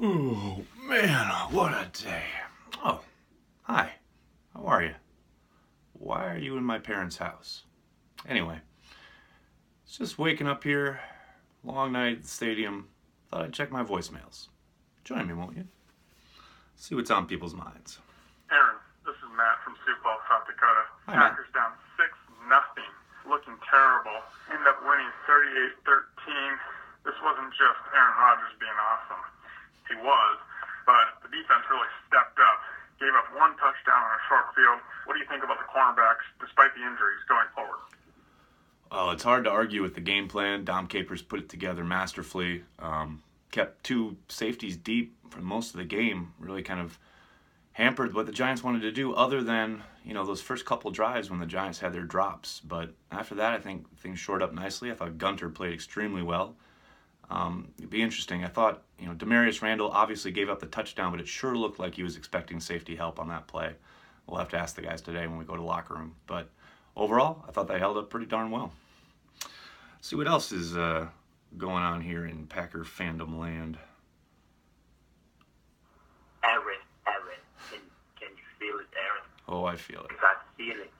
Oh, man, what a day. Oh, hi. How are you? Why are you in my parents' house? Anyway, it's just waking up here, long night at the stadium. Thought I'd check my voicemails. Join me, won't you? See what's on people's minds. Aaron, this is Matt from Sioux Falls, South Dakota. Hi. Packers down 6 nothing, looking terrible. End up winning 38-13. This wasn't just Aaron Rodgers being awesome. Was, but the defense really stepped up. Gave up one touchdown on a short field. What do you think about the cornerbacks, despite the injuries, going forward? Well, it's hard to argue with the game plan. Dom Capers put it together masterfully. Um, kept two safeties deep for most of the game. Really kind of hampered what the Giants wanted to do, other than you know those first couple drives when the Giants had their drops. But after that, I think things shored up nicely. I thought Gunter played extremely well. Um, it'd be interesting. I thought you know Damarious Randall obviously gave up the touchdown, but it sure looked like he was expecting safety help on that play. We'll have to ask the guys today when we go to locker room. But overall, I thought they held up pretty darn well. See what else is uh, going on here in Packer fandom land. Aaron, Aaron, can, can you feel it, Aaron? Oh, I feel it. Because I feel it.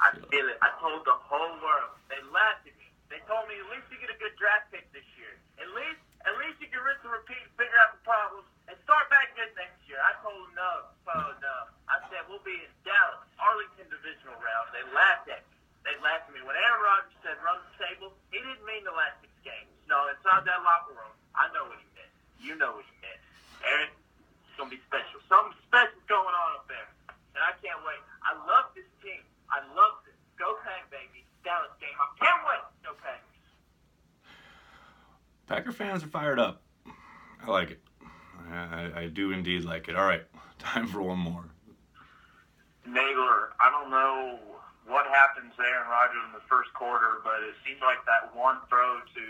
I Feel it. feel it. I told the whole world. They laughed at me. They told me at least you get a good draft pick this year. At least, at least you can rinse and repeat, figure out the problems, and start back good next year. I told them no. Oh no. I said we'll be in Dallas, Arlington divisional round. They laughed at me. They laughed at me when Aaron Rodgers said run the table. He didn't mean the last six games. No, inside that locker room, I know what he meant. You know what he meant. Aaron, it's gonna be special. Something special's going on up there, and I can't wait. I love this team. I love this. Go Pack, baby. Dallas game. I can't wait. Go Packers. Packer fans are fired up. I like it. I, I do indeed like it. All right, time for one more. Nagler, I don't know what happened to Aaron Rodgers in the first quarter, but it seemed like that one throw to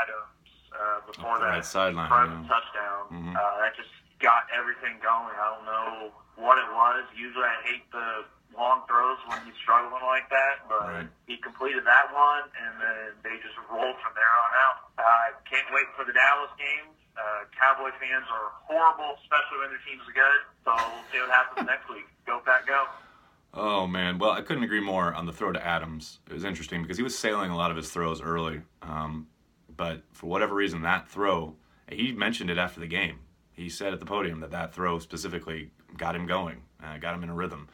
Adams uh, before the that right sideline, yeah. touchdown, Mhm. uh, that just got everything going. I don't know what it was. Usually I hate the long throws when he's struggling like that, but Right. he completed that one, and then they just rolled from there on can't wait for the Dallas game. Uh, Cowboy fans are horrible, especially when their team's good. So we'll see what happens next week. Go Pack, go! Oh man, well I couldn't agree more on the throw to Adams. It was interesting because he was sailing a lot of his throws early, um, but for whatever reason that throw, he mentioned it after the game. He said at the podium that that throw specifically got him going, uh, got him in a rhythm,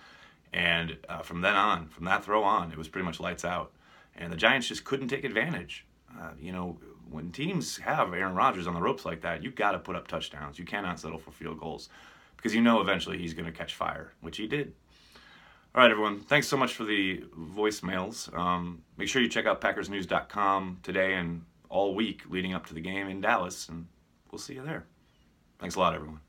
and uh, from then on, from that throw on, it was pretty much lights out, and the Giants just couldn't take advantage. Uh, you know, when teams have Aaron Rodgers on the ropes like that, you got to put up touchdowns. You cannot settle for field goals because you know eventually he's going to catch fire, which he did. All right, everyone. Thanks so much for the voicemails. Um, make sure you check out PackersNews.com today and all week leading up to the game in Dallas, and we'll see you there. Thanks a lot, everyone.